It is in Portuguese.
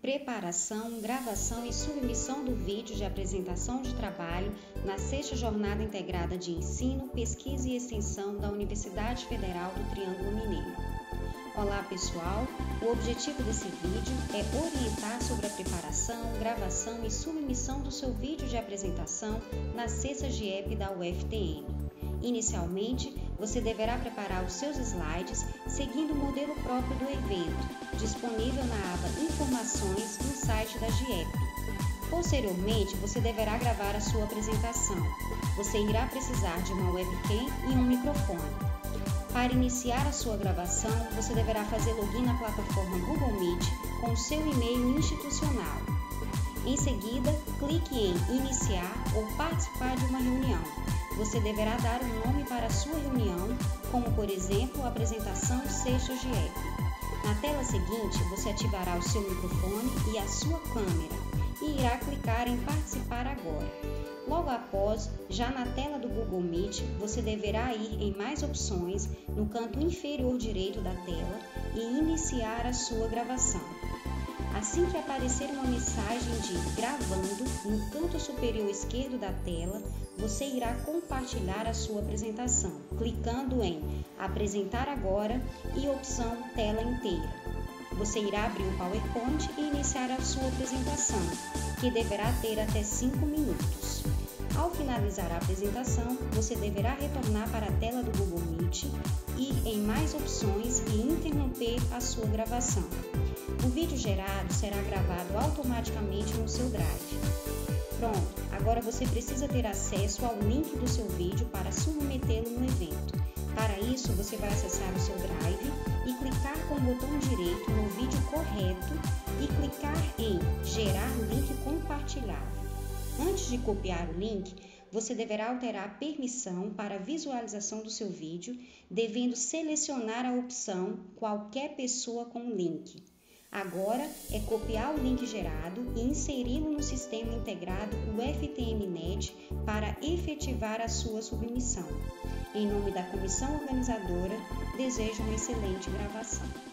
preparação, gravação e submissão do vídeo de apresentação de trabalho na sexta Jornada Integrada de Ensino, Pesquisa e Extensão da Universidade Federal do Triângulo Mineiro. Olá pessoal, o objetivo desse vídeo é orientar sobre a preparação, gravação e submissão do seu vídeo de apresentação na sexta GEP da UFTM. Inicialmente, você deverá preparar os seus slides seguindo o modelo próprio do evento, disponível na aba Informações no site da GIEP. Posteriormente, você deverá gravar a sua apresentação. Você irá precisar de uma webcam e um microfone. Para iniciar a sua gravação, você deverá fazer login na plataforma Google Meet com o seu e-mail institucional. Em seguida, clique em Iniciar ou Participar de uma reunião você deverá dar um nome para a sua reunião, como por exemplo a apresentação Sexto GIEP. Na tela seguinte, você ativará o seu microfone e a sua câmera e irá clicar em Participar agora. Logo após, já na tela do Google Meet, você deverá ir em Mais opções no canto inferior direito da tela e iniciar a sua gravação. Assim que aparecer uma mensagem de gravando no canto superior esquerdo da tela, você irá compartilhar a sua apresentação, clicando em Apresentar agora e opção Tela inteira. Você irá abrir o PowerPoint e iniciar a sua apresentação, que deverá ter até 5 minutos. Ao finalizar a apresentação, você deverá retornar para a tela do Google Meet, ir em Mais opções e interromper a sua gravação. O vídeo gerado será gravado automaticamente no seu Drive. Pronto, agora você precisa ter acesso ao link do seu vídeo para submetê-lo no evento. Para isso, você vai acessar o seu Drive e clicar com o botão direito no vídeo correto e clicar em Gerar link compartilhado. Antes de copiar o link, você deverá alterar a permissão para visualização do seu vídeo, devendo selecionar a opção Qualquer pessoa com link. Agora é copiar o link gerado e inseri-lo no sistema integrado UFTMNet para efetivar a sua submissão. Em nome da comissão organizadora, desejo uma excelente gravação.